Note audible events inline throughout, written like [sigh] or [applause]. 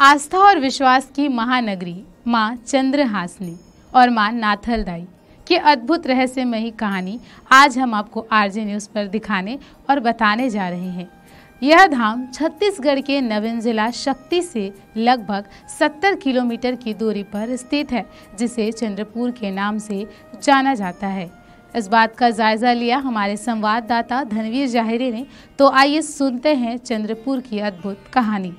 आस्था और विश्वास की महानगरी, माँ चंद्रहासनी और माँ नाथलदाई की अद्भुत रहस्यमयी कहानी आज हम आपको आरजे न्यूज़ पर दिखाने और बताने जा रहे हैं। यह धाम छत्तीसगढ़ के नवीन जिला शक्ति से लगभग 70 किलोमीटर की दूरी पर स्थित है, जिसे चंद्रपुर के नाम से जाना जाता है। इस बात का जायजा लिया हमारे संवाददाता धनवीर जाहिरी ने तो आइए सुनते हैं चंद्रपुर की अद्भुत कहानी।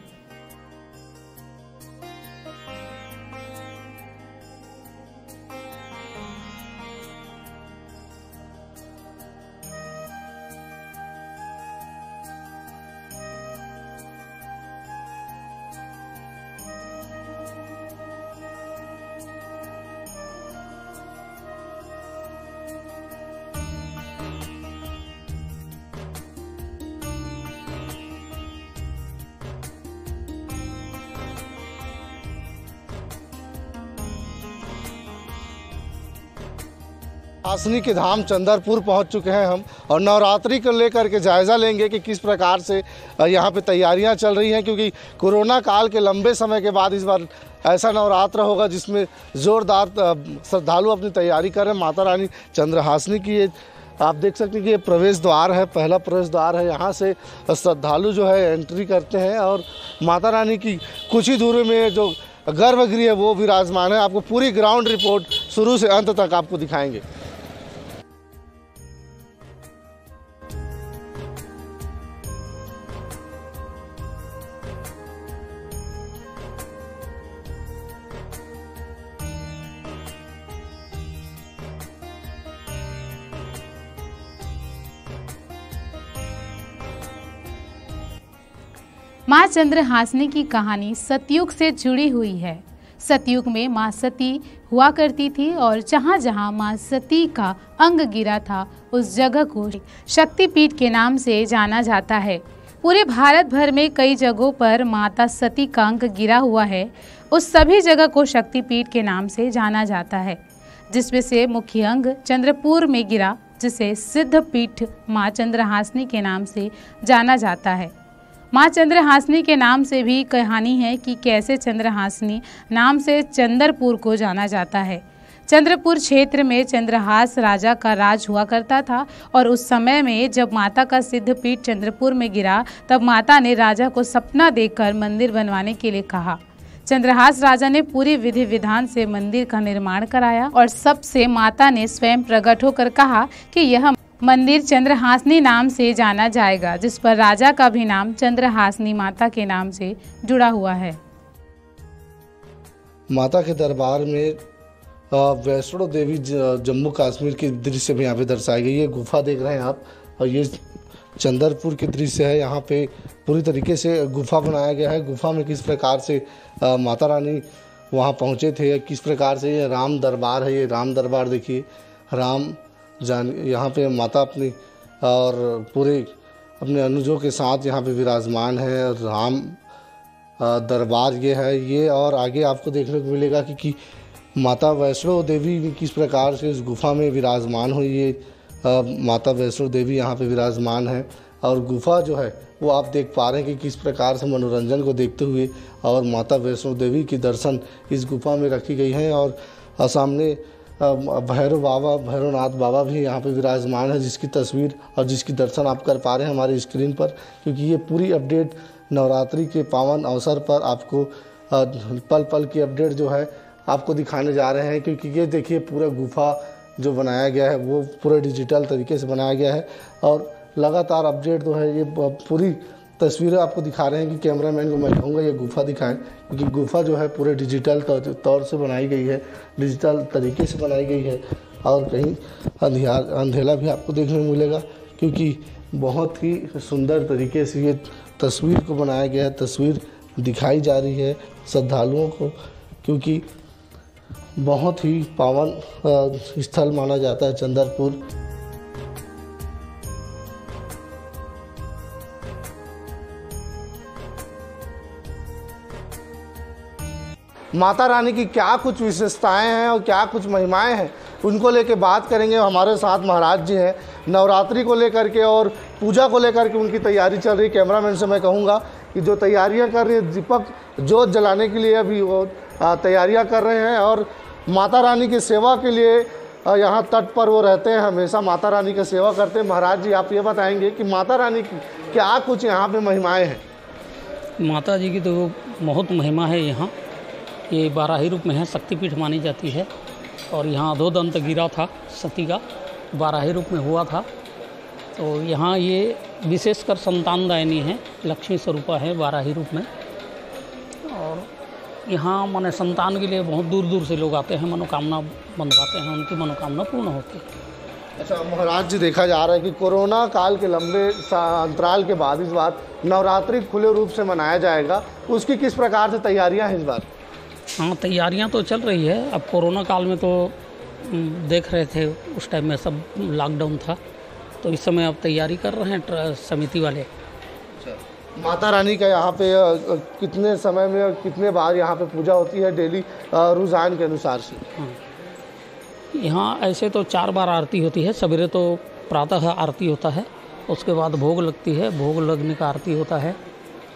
हासनी के धाम चंदरपुर पहुँच चुके हैं हम और नवरात्रि को लेकर के जायज़ा लेंगे कि किस प्रकार से यहाँ पे तैयारियाँ चल रही हैं, क्योंकि कोरोना काल के लंबे समय के बाद इस बार ऐसा नवरात्र होगा जिसमें ज़ोरदार श्रद्धालु अपनी तैयारी कर माता रानी चंद्रहासनी की ये, आप देख सकते हैं कि ये प्रवेश द्वार है, पहला प्रवेश द्वार है। यहाँ से श्रद्धालु जो है एंट्री करते हैं और माता रानी की कुछ ही दूरी में जो गर्भगृह है वो विराजमान है। आपको पूरी ग्राउंड रिपोर्ट शुरू से अंत तक आपको दिखाएँगे। माँ चंद्रहासनी की कहानी सतयुग से जुड़ी हुई है। सतयुग में माँ सती हुआ करती थी और जहाँ जहाँ माँ सती का अंग गिरा था, उस जगह को शक्तिपीठ के नाम से जाना जाता है। पूरे भारत भर में कई जगहों पर माता सती का अंग गिरा हुआ है। उस सभी जगह को शक्तिपीठ के नाम से जाना जाता है, जिसमें से मुख्य अंग चंद्रपुर में गिरा, जिसे सिद्ध पीठ माँ चंद्रहासनी के नाम से जाना जाता है। माँ चंद्रहासनी के नाम से भी कहानी है कि कैसे चंद्रहासनी नाम से चंद्रपुर को जाना जाता है। चंद्रपुर क्षेत्र में चंद्रहास राजा का राज हुआ करता था और उस समय में जब माता का सिद्ध पीठ चंद्रपुर में गिरा, तब माता ने राजा को सपना देखकर मंदिर बनवाने के लिए कहा। चंद्रहास राजा ने पूरी विधि विधान से मंदिर का निर्माण कराया और सबसे माता ने स्वयं प्रकट होकर कहा कि यह मंदिर चंद्रहासनी नाम से जाना जाएगा, जिस पर राजा का भी नाम चंद्रहासनी माता के नाम से जुड़ा हुआ है। माता के दरबार में वैष्णो देवी जम्मू कश्मीर के दृश्य भी यहाँ पे दर्शाई गई है। गुफा देख रहे हैं आप, और ये चंदरपुर के दृश्य है। यहाँ पे पूरी तरीके से गुफा बनाया गया है। गुफा में किस प्रकार से माता रानी वहाँ पहुँचे थे, किस प्रकार से ये राम दरबार है, ये राम दरबार देखिए। राम जान यहाँ पे माता अपनी और पूरे अपने अनुजों के साथ यहाँ पे विराजमान है। राम दरबार ये है। ये और आगे आपको देखने को मिलेगा कि, कि माता वैष्णो देवी किस प्रकार से इस गुफा में विराजमान हुई। ये माता वैष्णो देवी यहाँ पे विराजमान है और गुफा जो है वो आप देख पा रहे हैं कि किस प्रकार से मनोरंजन को देखते हुए और माता वैष्णो देवी के दर्शन इस गुफा में रखी गई हैं और सामने भैरव बाबा, भैरवनाथ बाबा भी यहाँ पे विराजमान है, जिसकी तस्वीर और जिसकी दर्शन आप कर पा रहे हैं हमारी स्क्रीन पर, क्योंकि ये पूरी अपडेट नवरात्रि के पावन अवसर पर आपको पल पल की अपडेट जो है आपको दिखाने जा रहे हैं, क्योंकि ये देखिए पूरा गुफा जो बनाया गया है, वो पूरे डिजिटल तरीके से बनाया गया है और लगातार अपडेट जो है ये पूरी तस्वीरें आपको दिखा रहे हैं कि कैमरामैन को मैं कहूँगा ये गुफा दिखाएँ, क्योंकि गुफा जो है पूरे डिजिटल तौर से बनाई गई है, डिजिटल तरीके से बनाई गई है। और कहीं अंधियार अंधेला भी आपको देखने को मिलेगा, क्योंकि बहुत ही सुंदर तरीके से ये तस्वीर को बनाया गया है, तस्वीर दिखाई जा रही है श्रद्धालुओं को, क्योंकि बहुत ही पावन स्थल माना जाता है चंदरपुर। माता रानी की क्या कुछ विशेषताएँ हैं और क्या कुछ महिमाएँ हैं, उनको लेके बात करेंगे। हमारे साथ महाराज जी हैं। नवरात्रि को लेकर के और पूजा को लेकर के उनकी तैयारी चल रही। कैमरामैन से मैं कहूँगा कि जो तैयारियाँ कर रही है, दीपक जोत जलाने के लिए अभी वो तैयारियाँ कर रहे हैं और माता रानी की सेवा के लिए यहाँ तट पर वो रहते हैं। हमेशा माता रानी की सेवा करते हैं। महाराज जी, आप ये बताएँगे कि माता रानी की क्या कुछ यहाँ पे महिमाएँ हैं? माता जी की तो बहुत महिमा है यहाँ। ये बाराही रूप में है, शक्तिपीठ मानी जाती है। और यहाँ अधोदंत गिरा था, सती का बाराही रूप में हुआ था। तो यहाँ ये विशेषकर संतानदायनी है, लक्ष्मी स्वरूपा है बाराही रूप में। और यहाँ माने संतान के लिए बहुत दूर दूर से लोग आते हैं, मनोकामना बंधवाते हैं, उनकी मनोकामना पूर्ण होती है। अच्छा महाराज जी, देखा जा रहा है कि कोरोना काल के लंबे अंतराल के बाद इस बार नवरात्रि खुले रूप से मनाया जाएगा। उसकी किस प्रकार से तैयारियाँ हैं इस बार? हाँ तैयारियाँ तो चल रही है। अब कोरोना काल में तो देख रहे थे उस टाइम में सब लॉकडाउन था। तो इस समय अब तैयारी कर रहे हैं समिति वाले। माता रानी का यहाँ पे कितने समय में और कितने बार यहाँ पे पूजा होती है डेली रुझान के अनुसार से? हाँ। यहाँ ऐसे तो चार बार आरती होती है। सवेरे तो प्रातः आरती होता है। उसके बाद भोग लगती है। भोग लगने का आरती होता है।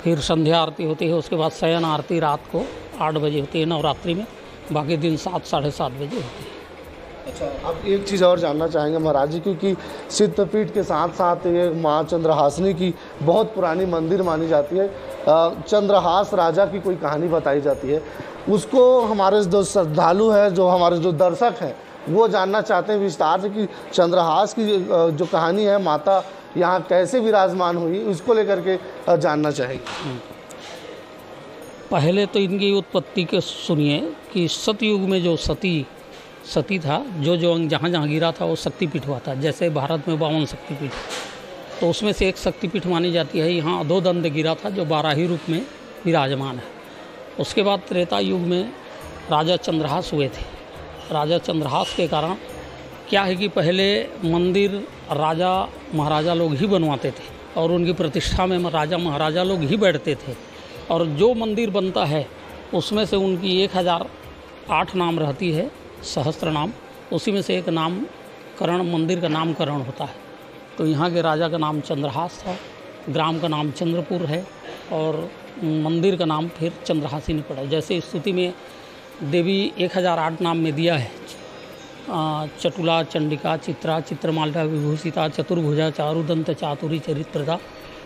फिर संध्या आरती होती है। उसके बाद शयन आरती रात को। आठ बजे होती है नवरात्रि में बाकी दिन सात साढ़े सात बजे होती है। अच्छा अब एक चीज़ और जानना चाहेंगे महाराज जी क्योंकि सिद्धपीठ के साथ साथ ये माँ चंद्रहासनी की बहुत पुरानी मंदिर मानी जाती है। चंद्रहास राजा की कोई कहानी बताई जाती है। उसको हमारे जो श्रद्धालु हैं जो हमारे जो दर्शक हैं वो जानना चाहते हैं विस्तार से कि चंद्रहास की जो कहानी है माता यहाँ कैसे विराजमान हुई उसको लेकर के जानना चाहेंगे। पहले तो इनकी उत्पत्ति के सुनिए कि सतयुग में जो सती सती था, जो जो अंग जहाँ जहाँ गिरा था, वो शक्तिपीठ हुआ था। जैसे भारत में बावन शक्तिपीठ। तो उसमें से एक शक्तिपीठ मानी जाती है, यहाँ अधोदंड गिरा था, जो बाराही रूप में विराजमान है। उसके बाद त्रेता युग में राजा चंद्रहास हुए थे। राजा चंद्रहास के कारण क्या है कि पहले मंदिर राजा, महाराजा लोग ही बनवाते थे और उनकी प्रतिष्ठा में राजा, महाराजा लोग ही बैठते थे। और जो मंदिर बनता है, उसमें से उनकी एक हज़ार आठ नाम रहती है, सहस्त्र नाम। उसी में से एक नामकरण, मंदिर का नामकरण होता है। तो यहाँ के राजा का नाम चंद्रहास था ग्राम का नाम चंद्रपुर है और मंदिर का नाम फिर चंद्रहासी ने पड़ा जैसे स्थिति में देवी एक हज़ार आठ नाम में दिया है। चटुला, चंडिका, चित्रा चित्रमाला विभूषिता, चतुर्भुजा, चारुदंत, चातुरी चरित्रदा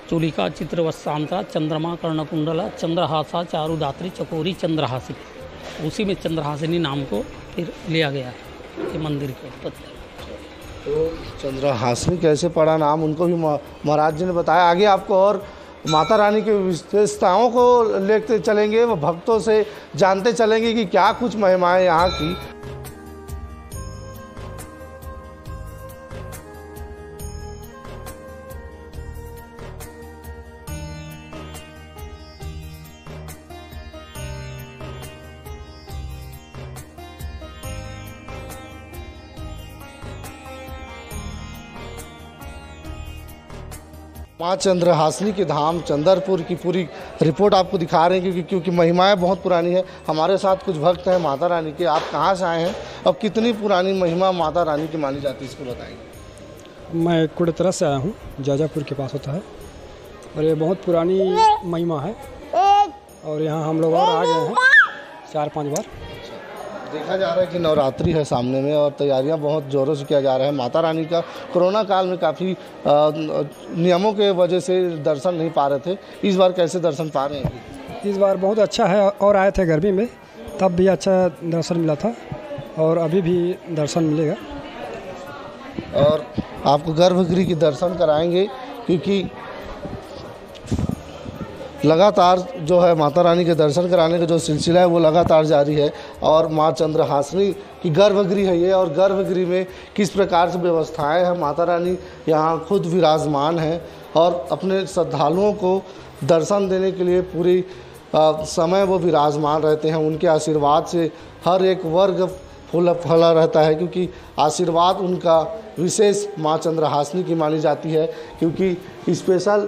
चूलिका चित्रवत्सांतरा चंद्रमा, कर्णकुंडला, चंद्रहासा, चारुदात्री, चकोरी चंद्रहासी उसी में चंद्रहासिनी नाम को फिर लिया गया है, ये मंदिर के उत्पत्ति तो चंद्रहासनी कैसे पड़ा नाम, उनको भी महाराज जी ने बताया। आगे आपको और माता रानी की विशेषताओं को लेते चलेंगे, वो भक्तों से जानते चलेंगे कि क्या कुछ महिमाएँ यहाँ की। माँ चंद्रहासनी के धाम चंदरपुर की पूरी रिपोर्ट आपको दिखा रहे हैं क्योंकि क्योंकि महिमाएँ बहुत पुरानी है। हमारे साथ कुछ भक्त हैं माता रानी के। आप कहाँ से आए हैं? और कितनी पुरानी महिमा माता रानी की मानी जाती है, इसको बताएँगे मैं कुड़तरा से आया हूँ। जाजापुर के पास होता है। और ये बहुत पुरानी महिमा है। और यहाँ हम लोग और आ गए हैं चार पाँच बार। देखा जा रहा है कि नवरात्रि है सामने में और तैयारियाँ बहुत ज़ोरों से किया जा रहा है। माता रानी का कोरोना काल में काफ़ी नियमों के वजह से दर्शन नहीं पा रहे थे। इस बार कैसे दर्शन पा रहे हैं? इस बार बहुत अच्छा है और आए थे गर्मी में तब भी अच्छा दर्शन मिला था और अभी भी दर्शन मिलेगा। और आपको गर्भगृह के दर्शन कराएँगे क्योंकि लगातार जो है माता रानी के दर्शन कराने का जो सिलसिला है वो लगातार जारी है। और माँ चंद्रहासनी की गर्भगृह है ये और गर्भगृह में किस प्रकार से व्यवस्थाएँ हैं? माता रानी यहाँ खुद विराजमान हैं और अपने श्रद्धालुओं को दर्शन देने के लिए पूरी अ, समय वो विराजमान रहते हैं। उनके आशीर्वाद से हर एक वर्ग फूला फला रहता है क्योंकि आशीर्वाद उनका विशेष माँ चंद्रहासनी की मानी जाती है क्योंकि स्पेशल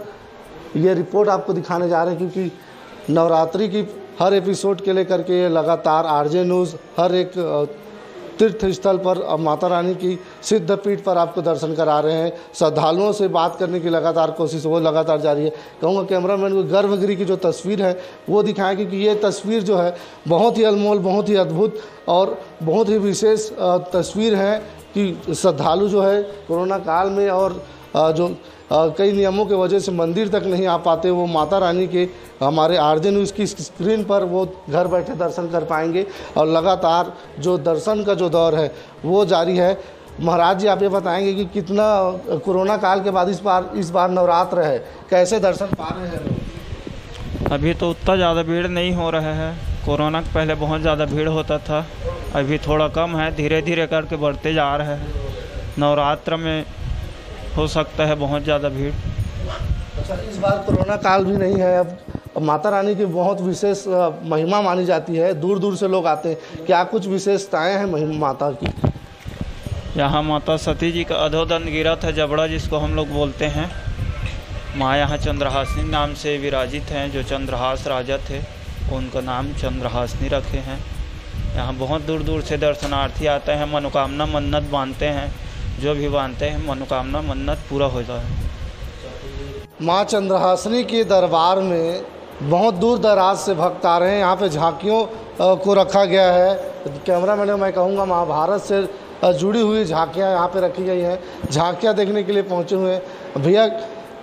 ये रिपोर्ट आपको दिखाने जा रहे हैं क्योंकि नवरात्रि की हर एपिसोड के लेकर के लगातार आरजे न्यूज़, हर एक तीर्थ स्थल पर माता रानी की सिद्ध पीठ पर आपको दर्शन करा रहे हैं। श्रद्धालुओं से बात करने की लगातार कोशिश, वो लगातार जारी है। कहूँगा कैमरामैन को गर्भगृह की जो तस्वीर है, वो दिखाएँ क्योंकि ये तस्वीर जो है, बहुत ही अनमोल, बहुत ही अद्भुत और बहुत ही विशेष तस्वीर है कि श्रद्धालु जो है, कोरोना काल में और जो कई नियमों के वजह से मंदिर तक नहीं आ पाते, वो माता रानी के हमारे आरजे न्यूज़ की स्क्रीन पर वो घर बैठे दर्शन कर पाएँगे। और लगातार जो दर्शन का जो दौर है, वो जारी है। महाराज जी, आप ये बताएँगे कि कितना कोरोना काल के बाद इस बार इस बार नवरात्र है? कैसे दर्शन पा रहे हैं लोग? अभी तो उतना ज़्यादा भीड़ नहीं हो रहा है। कोरोना के पहले बहुत ज़्यादा भीड़ होता था, अभी थोड़ा कम है धीरे धीरे करके बढ़ते जा रहे हैं। नवरात्र में हो सकता है बहुत ज़्यादा भीड़। अच्छा इस बार कोरोना काल भी नहीं है अब माता रानी की बहुत विशेष महिमा मानी जाती है। दूर दूर से लोग आते हैं। क्या कुछ विशेषताएँ हैं महिमा माता की? यहाँ माता सती जी का अधोदन गिरा था जबड़ा जिसको हम लोग बोलते हैं। माँ यहाँ चंद्रहासिनी नाम से विराजित हैं जो चंद्रहास राजा थे उनका नाम चंद्रहासिनी रखे हैं। यहाँ बहुत दूर दूर से दर्शनार्थी आते हैं मनोकामना मन्नत बांधते हैं। जो भी मानते हैं मनोकामना मन्नत पूरा हो जाए। माँ चंद्रहासिनी के दरबार में बहुत दूर दराज से भक्त आ रहे हैं। यहाँ पे झांकियों को रखा गया है। कैमरा मैन मैं कहूँगा महाभारत से जुड़ी हुई झांकियाँ यहाँ पे रखी गई हैं। झांकियाँ देखने के लिए पहुँचे हुए हैं। भैया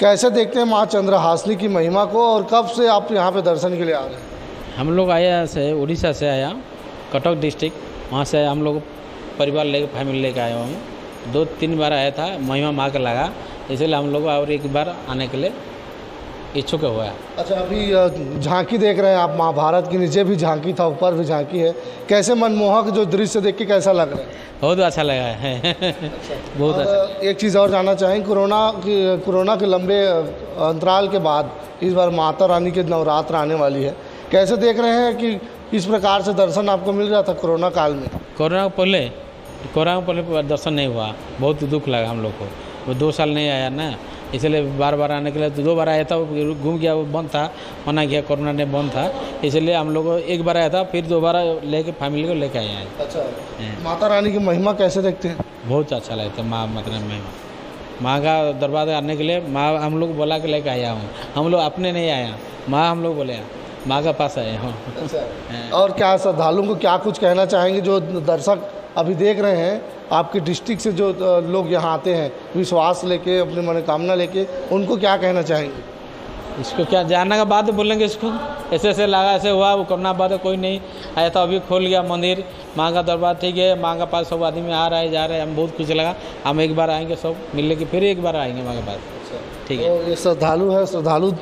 कैसे देखते हैं माँ चंद्रहासनी की महिमा को और कब से आप यहाँ पे दर्शन के लिए आ रहे हैं? हम लोग आया से उड़ीसा से आया कटक डिस्ट्रिक्ट वहाँ से हम लोग परिवार लेके फैमिली लेके आए हुए हूँ। दो तीन बार आया था महिमा माँ का लगा। इसलिए हम लोग और एक बार आने के लिए इच्छुक हुआ है। अच्छा अभी झांकी देख रहे हैं आप महाभारत के नीचे भी झांकी था ऊपर भी झांकी है। कैसे मनमोहक जो दृश्य देख के कैसा लग रहा है? बहुत अच्छा लगा है। [laughs] बहुत अच्छा। एक चीज़ और जानना चाहेंगे कोरोना की कोरोना के लंबे अंतराल के बाद इस बार माता रानी के नवरात्र आने वाली है। कैसे देख रहे हैं कि इस प्रकार से दर्शन आपको मिल रहा था कोरोना काल में? कोरोना पहले कोरोना पहले दर्शन नहीं हुआ। बहुत दुख लगा हम लोग को। वो दो साल नहीं आया ना। इसलिए बार बार आने के लिए तो दो बार आया था वो घूम गया वो बंद था मना किया कोरोना ने बंद था। इसलिए हम लोग एक बार आया था फिर दोबारा लेके फैमिली को लेके आए हैं। अच्छा। माता रानी की महिमा कैसे देखते हैं? बहुत अच्छा लगता है माँ मतलब महिमा माँ का दरबार आने के लिए माँ हम लोग बोला के लेके आया हूँ। हम लोग अपने नहीं आया माँ हम लोग बोले माँ का पास आए हूँ। और क्या श्रद्धालुओं को क्या कुछ कहना चाहेंगे जो दर्शक अभी देख रहे हैं आपके डिस्ट्रिक्ट से जो लोग यहाँ आते हैं विश्वास लेके अपनी मनोकामना लेके उनको क्या कहना चाहेंगे? इसको क्या जानने का बाद बोलेंगे इसको? ऐसे ऐसे लगा ऐसे हुआ वो करना बाद कोई नहीं। आया था अभी खोल गया मंदिर। माँ का दरबार ठीक है माँ का पास सब आदमी आ रहा है जा रहे हैं हम बहुत खुश लगा। हम एक बार आएँगे सब मिलने के फिर एक बार आएँगे माँ के पास। ठीक है। तो ये श्रद्धालु है श्रद्धालु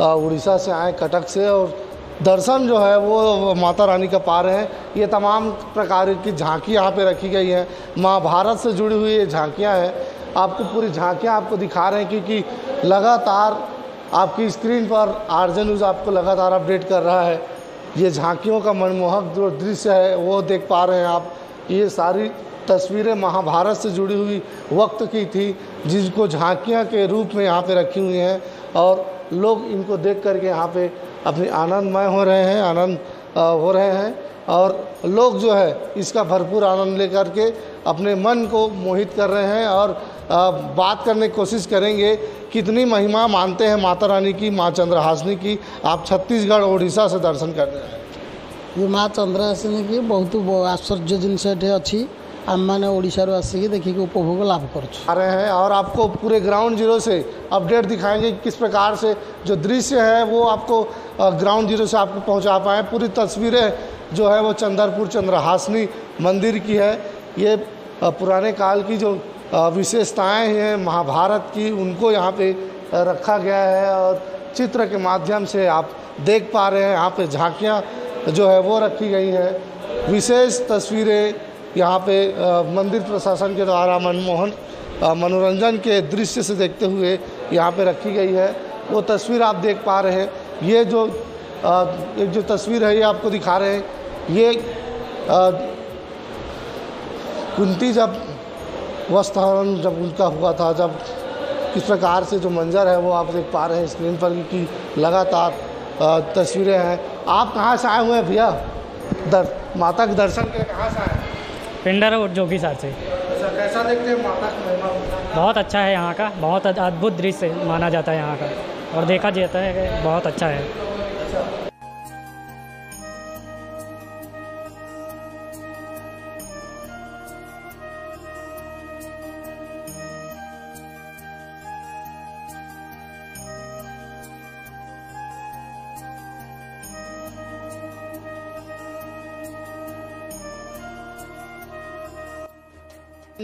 उड़ीसा से आए कटक से और दर्शन जो है वो माता रानी का पा रहे हैं। ये तमाम प्रकार की झांकी यहाँ पे रखी गई है। महाभारत से जुड़ी हुई ये झांकियाँ हैं। आपको पूरी झांकियाँ आपको दिखा रहे हैं क्योंकि लगातार आपकी स्क्रीन पर आरजे न्यूज़ आपको लगातार अपडेट कर रहा है। ये झांकियों का मनमोहक जो दृश्य है, वो देख पा रहे हैं आप। ये सारी तस्वीरें महाभारत से जुड़ी हुई वक्त की थी जिसको झांकियाँ के रूप में यहाँ पे रखी हुई हैं। और लोग इनको देख करके यहाँ पे अपनी आनंदमय हो रहे हैं, आनंद हो रहे हैं और लोग जो है इसका भरपूर आनंद लेकर के अपने मन को मोहित कर रहे हैं और बात करने की कोशिश करेंगे। कितनी महिमा मानते हैं माता रानी की, माँ चंद्रहासिनी की। आप छत्तीसगढ़, ओडिशा से दर्शन करने आए ये माँ चंद्रासिनी की बहुत आश्चर्य जिनस अच्छी। आम मैंने ओडारू आसिक देखिक उपभोग लाभ करुँ रहे हैं और आपको पूरे ग्राउंड ज़ीरो से अपडेट दिखाएँगे किस प्रकार से जो दृश्य है वो आपको ग्राउंड ज़ीरो से आपको पहुँचा पाए पूरी तस्वीरें जो है वो चंद्रपुर चंद्रहासिनी मंदिर की है। ये पुराने काल की जो विशेषताएँ हैं महाभारत की उनको यहाँ पे अ, रखा गया है और चित्र के माध्यम से आप देख पा रहे हैं। यहाँ पे झांकियाँ जो है वो रखी गई हैं। विशेष तस्वीरें यहाँ पे मंदिर प्रशासन के द्वारा मनमोहन मनोरंजन के दृश्य से देखते हुए यहाँ पे रखी गई है। वो तस्वीर आप देख पा रहे हैं। ये जो एक जो तस्वीर है, ये आपको दिखा रहे हैं। ये कुंती जब वस्त्रहरण जब उनका हुआ था, जब किस प्रकार से जो मंजर है वो आप देख पा रहे हैं स्क्रीन पर कि लगातार तस्वीरें हैं। आप कहाँ से आए हुए हैं भैया? दर, माता के दर्शन के कहाँ से आए पिंडर और जोगी सर से। अच्छा कैसा देखते हैं माता बहुत अच्छा है यहाँ का बहुत अद्भुत दृश्य माना जाता है यहाँ का। और देखा जाता है बहुत अच्छा है।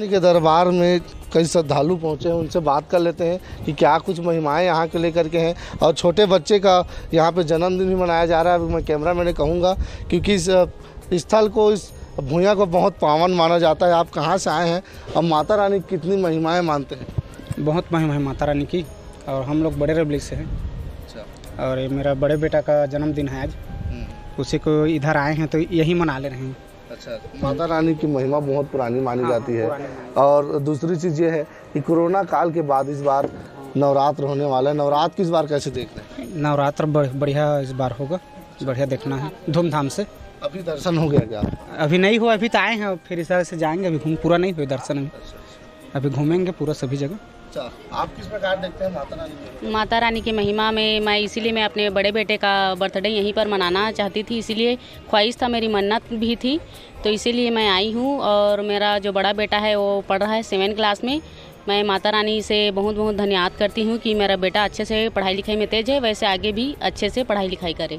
रानी के दरबार में कई श्रद्धालु पहुँचे हैं उनसे बात कर लेते हैं कि क्या कुछ महिमाएँ यहाँ के लेकर के हैं। और छोटे बच्चे का यहाँ पे जन्मदिन भी मनाया जा रहा है अभी मैं कैमरा मैंने कहूँगा क्योंकि इस स्थल को इस भूया को बहुत पावन माना जाता है। आप कहाँ से आए हैं? और माता रानी कितनी महिमाएँ मानते हैं? बहुत महिमा है माता रानी की और हम लोग बड़े रबली से हैं। और ये मेरा बड़े बेटा का जन्मदिन है आज। उसी को इधर आए हैं तो यही मना ले रहे हैं। अच्छा। माता रानी की महिमा बहुत पुरानी मानी हाँ, जाती है। और दूसरी चीज़ ये है कि कोरोना काल के बाद इस बार नवरात्र होने वाला है। नवरात्र की इस बार कैसे देख रहे हैं? नवरात्र बढ़िया इस बार होगा। बढ़िया देखना है। धूमधाम से। अभी दर्शन हो गया क्या? अभी नहीं हुआ अभी तो आए हैं फिर इस तरह से जाएँगे। अभी घूम पूरा नहीं हुआ दर्शन अभी। अभी घूमेंगे पूरा सभी जगह। अच्छा आप किस प्रकार देखते हैं माता रानी की? माता रानी की महिमा में मैं इसीलिए मैं अपने बड़े बेटे का बर्थडे यहीं पर मनाना चाहती थी इसीलिए ख्वाहिश था मेरी मन्नत भी थी। तो इसीलिए मैं आई हूँ और मेरा जो बड़ा बेटा है वो पढ़ रहा है सेवन क्लास में। मैं माता रानी से बहुत बहुत धन्यवाद करती हूँ कि मेरा बेटा अच्छे से पढ़ाई लिखाई में तेज है वैसे आगे भी अच्छे से पढ़ाई लिखाई करे।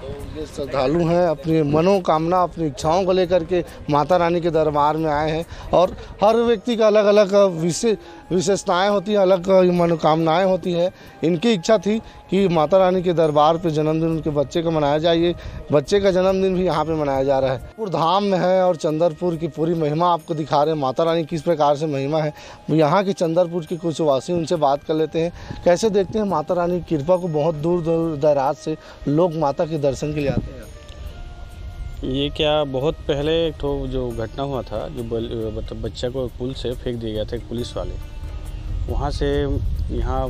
तो श्रद्धालु हैं, अपनी मनोकामना, अपनी इच्छाओं को लेकर के माता रानी के दरबार में आए हैं और हर व्यक्ति का अलग अलग विशेष विशेषताएँ होती हैं, अलग मनोकामनाएँ होती हैं। इनकी इच्छा थी कि माता रानी के दरबार पे जन्मदिन उनके बच्चे का मनाया जाए। बच्चे का जन्मदिन भी यहाँ पे मनाया जा रहा है। पूर धाम में है और चंदरपुर की पूरी महिमा आपको दिखा रहे हैं। माता रानी किस प्रकार से महिमा है। यहाँ के चंदरपुर के कुछ वासी उनसे बात कर लेते हैं। कैसे देखते हैं माता रानी की कृपा को बहुत दूर दूर दराज से लोग माता के दर्शन के लिए आते हैं। ये क्या बहुत पहले एक तो जो घटना हुआ था, जो मतलब बच्चा को पुल से फेंक दिया गया था एक पुलिस वाले। वहाँ से यहाँ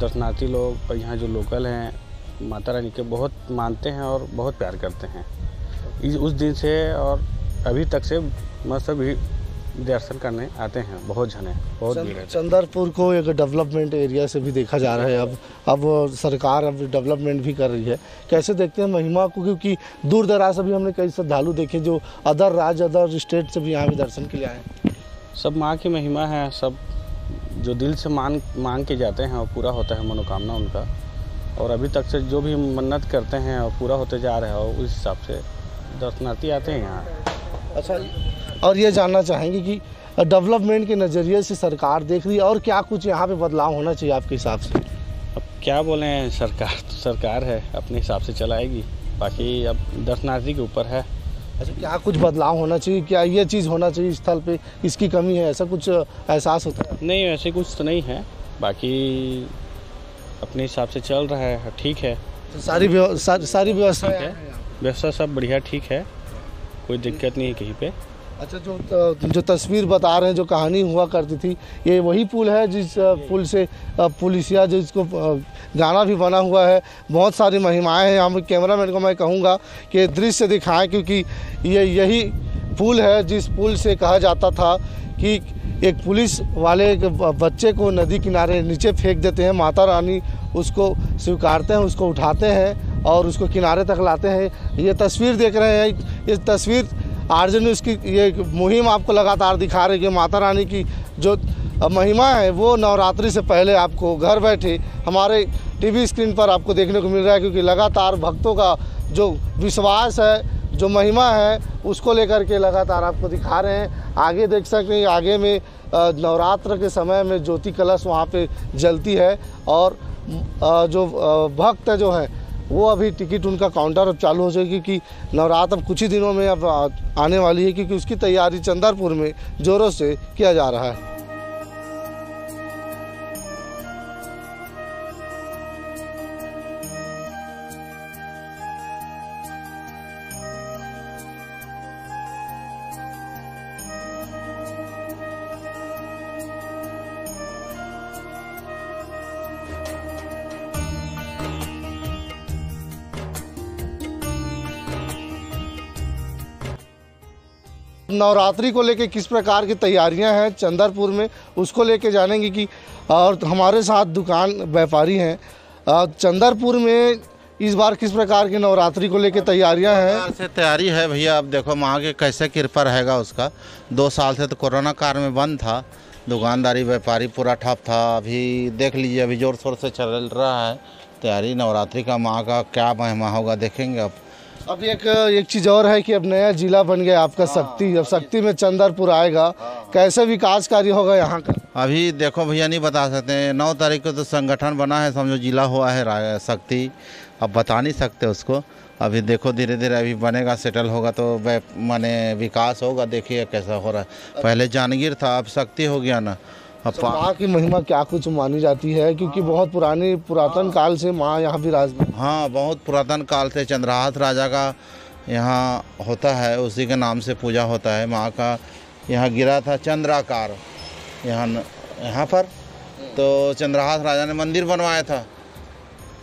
दर्शनार्थी लोग और यहाँ जो लोकल हैं, माता रानी के बहुत मानते हैं और बहुत प्यार करते हैं। इस, उस दिन से और अभी तक से मतलब भी दर्शन करने आते हैं बहुत जने बहुत भीड़ है। चंदरपुर को एक डेवलपमेंट एरिया से भी देखा जा रहा है अब अब सरकार अब डेवलपमेंट भी कर रही है। कैसे देखते हैं महिमा को? क्योंकि दूर दराज से भी हमने कई श्रद्धालु देखे जो अदर राज्य अदर स्टेट से भी यहाँ भी दर्शन के लिए आए सब माँ की महिमा है सब जो दिल से मांग मांग के जाते हैं और पूरा होता है मनोकामना उनका। और अभी तक से जो भी मन्नत करते हैं और पूरा होते जा रहा है और उस हिसाब से दर्शनार्थी आते हैं यहाँ। अच्छा और ये जानना चाहेंगे कि डेवलपमेंट के नज़रिए से सरकार देख रही है और क्या कुछ यहाँ पे बदलाव होना चाहिए आपके हिसाब से? अब क्या बोलें सरकार तो सरकार है अपने हिसाब से चलाएगी। बाकी अब दर्शनार्थी के ऊपर है। अच्छा क्या कुछ बदलाव होना चाहिए? क्या ये चीज़ होना चाहिए स्थल पे? इसकी कमी है? ऐसा कुछ एहसास होता है? नहीं ऐसे कुछ तो नहीं है। बाकी अपने हिसाब से चल रहा है ठीक है। तो सारी सारी व्यवस्था है। व्यवस्था सब बढ़िया ठीक है। कोई दिक्कत नहीं है कहीं पे। अच्छा जो जो तस्वीर बता रहे हैं जो कहानी हुआ करती थी ये वही पुल है जिस पुल से पुलिसिया जिसको गाना भी बना हुआ है। बहुत सारी महिमाएँ हैं। यहाँ कैमरा मैन को मैं कहूँगा कि दृश्य दिखाएँ क्योंकि ये यही पुल है जिस पुल से कहा जाता था कि एक पुलिस वाले एक बच्चे को नदी किनारे नीचे फेंक देते हैं। माता रानी उसको स्वीकारते हैं उसको उठाते हैं और उसको किनारे तक लाते हैं। ये तस्वीर देख रहे हैं। ये तस्वीर आर्जन न्यूज़ की ये मुहिम आपको लगातार दिखा रही है माता रानी की जो महिमा है, वो नवरात्रि से पहले आपको घर बैठे हमारे टीवी स्क्रीन पर आपको देखने को मिल रहा है, क्योंकि लगातार भक्तों का जो विश्वास है, जो महिमा है, उसको लेकर के लगातार आपको दिखा रहे हैं। आगे देख सकते हैं, आगे में नवरात्र के समय में ज्योति कलश वहाँ पे जलती है और जो भक्त जो है वो अभी टिकट उनका काउंटर अब चालू हो जाएगी क्योंकि नवरात्र अब कुछ ही दिनों में अब आने वाली है, क्योंकि उसकी तैयारी चंदरपुर में जोरों से किया जा रहा है। नवरात्रि को लेके किस प्रकार की तैयारियाँ हैं चंदरपुर में, उसको लेके जानेंगे कि, और हमारे साथ दुकान व्यापारी हैं। चंदरपुर में इस बार किस प्रकार की नवरात्रि को लेके तैयारियाँ हैं? से तैयारी है भैया अब देखो माँ के कैसे कृपा रहेगा उसका। दो साल से तो कोरोना काल में बंद था, दुकानदारी, व्यापारी पूरा ठप था। अभी देख लीजिए, अभी ज़ोर शोर से चल रहा है। तैयारी नवरात्रि का, माँ का क्या महिमा होगा, देखेंगे अब अब एक एक चीज़ और है कि अब नया जिला बन गया आपका शक्ति अब शक्ति में चंदरपुर आएगा। कैसे विकास कार्य होगा यहाँ का? अभी देखो भैया नहीं बता सकते हैं। नौ तारीख को तो संगठन बना है समझो जिला हुआ है शक्ति। अब बता नहीं सकते उसको। अभी देखो धीरे धीरे अभी बनेगा सेटल होगा तो माने विकास होगा देखिए कैसा हो रहा है। पहले जानगीर था अब शक्ति हो गया ना। माँ की महिमा क्या कुछ मानी जाती है? क्योंकि बहुत पुरानी पुरातन काल से माँ यहाँ भी विराजमान हाँ। बहुत पुरातन काल से चंद्रहास राजा का यहाँ होता है उसी के नाम से पूजा होता है। माँ का यहाँ गिरा था चंद्राकार यहाँ यहाँ पर। तो चंद्रहास राजा ने मंदिर बनवाया था।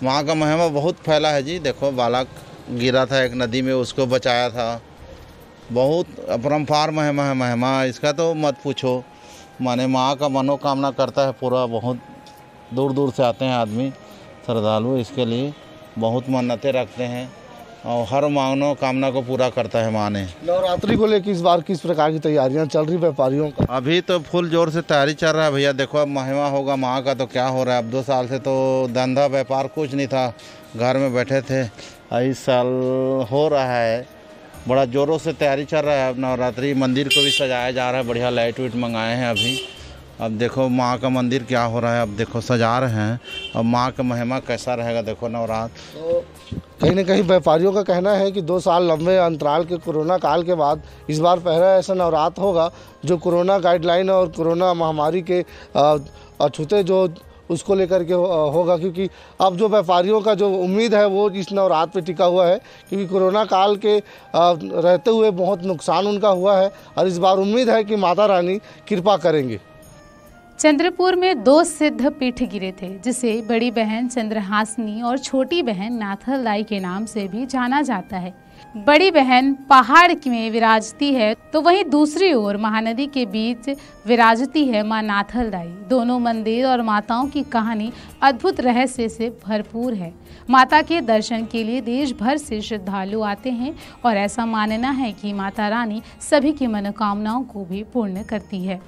माँ का महिमा बहुत फैला है जी। देखो बालक गिरा था एक नदी में उसको बचाया था। बहुत अपरम्पार महिमा है महिमा। इसका तो मत पूछो। माने माँ का मनोकामना करता है पूरा बहुत दूर दूर से आते हैं आदमी श्रद्धालु इसके लिए बहुत मन्नतें रखते हैं और हर मांगनो कामना को पूरा करता है माँ ने। नवरात्रि को लेकर इस बार किस प्रकार की तैयारियाँ चल रही व्यापारियों का? अभी तो फुल ज़ोर से तैयारी चल रहा है भैया देखो अब महिमा होगा माँ का तो क्या हो रहा है अब दो साल से तो धंधा व्यापार कुछ नहीं था घर में बैठे थे इस साल हो रहा है बड़ा जोरों से तैयारी चल रहा है अब नवरात्रि, मंदिर को भी सजाया जा रहा है, बढ़िया लाइट वाइट मंगाए हैं अभी। अब देखो माँ का मंदिर क्या हो रहा है, अब देखो सजा रहे हैं। अब माँ का महिमा कैसा रहेगा देखो नवरात्र तो कहीं ना कहीं व्यापारियों का कहना है कि दो साल लंबे अंतराल के कोरोना काल के बाद इस बार पहला ऐसा नवरात्र होगा जो कोरोना गाइडलाइन और कोरोना महामारी के अछूते जो उसको लेकर के हो- होगा। क्योंकि अब जो व्यापारियों का जो उम्मीद है, वो इस नवरात्र पे टिका हुआ है क्योंकि कोरोना काल के रहते हुए बहुत नुकसान उनका हुआ है और इस बार उम्मीद है कि माता रानी कृपा करेंगे। चंद्रपुर में दो सिद्ध पीठ गिरे थे, जिसे बड़ी बहन चंद्रहासनी और छोटी बहन नाथल के नाम से भी जाना जाता है। बड़ी बहन पहाड़ में विराजती है तो वहीं दूसरी ओर महानदी के बीच विराजती है माँ नाथल दाई दोनों मंदिर और माताओं की कहानी अद्भुत रहस्य से भरपूर है। माता के दर्शन के लिए देश भर से श्रद्धालु आते हैं और ऐसा मानना है कि माता रानी सभी की मनोकामनाओं को भी पूर्ण करती है।